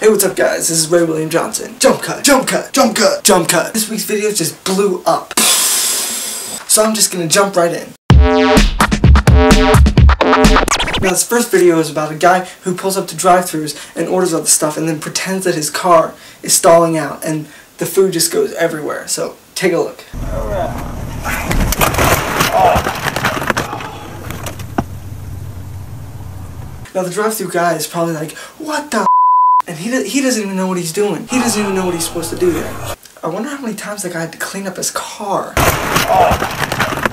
Hey, what's up guys? This is Ray William Johnson. Jump cut, jump cut, jump cut, jump cut. This week's video just blew up. So I'm just gonna jump right in. Now this first video is about a guy who pulls up to drive-thrus and orders all the stuff and then pretends that his car is stalling out and the food just goes everywhere. So take a look. Now the drive-thru guy is probably like, what the and he, do- he doesn't even know what he's doing. He doesn't even know what he's supposed to do there. I wonder how many times that guy had to clean up his car.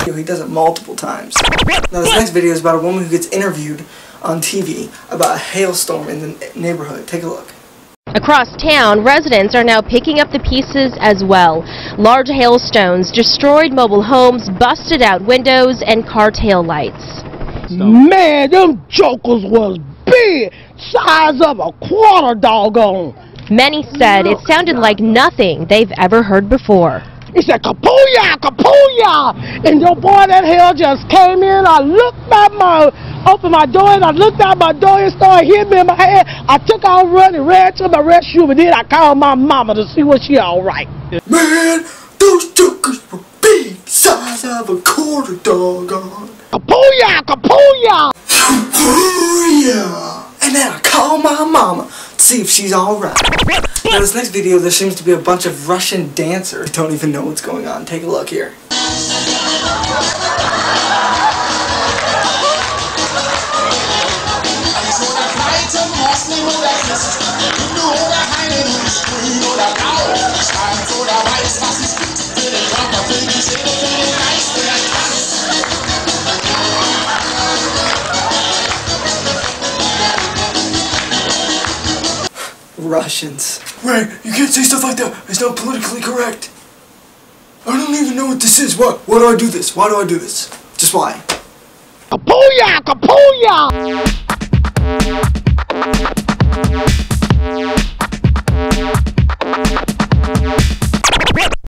You know, he does it multiple times. Now this next video is about a woman who gets interviewed on TV about a hailstorm in the neighborhood. Take a look. Across town, residents are now picking up the pieces as well. Large hailstones destroyed mobile homes, busted out windows, and car tail lights. Man, them jokers was big, size of a quarter doggone. Many said it sounded like nothing they've ever heard before. He said, Kapooya, Kapooya! And your boy that hell just came in. I looked at my, opened my door and I looked out my door and started hitting me in my head. I took off running, ran to my restroom, and then I called my mama to see was she all right. Man, those jokers were big, size of a quarter doggone. Kapooya, Kapooya! Yeah. See if she's alright. Now this next video, there seems to be a bunch of Russian dancers don't even know what's going on. Take a look here. Russians. Ray, you can't say stuff like that. It's not politically correct. I don't even know what this is. What? Why do I do this? Why do I do this? Just why? Kapooya, Kapooya!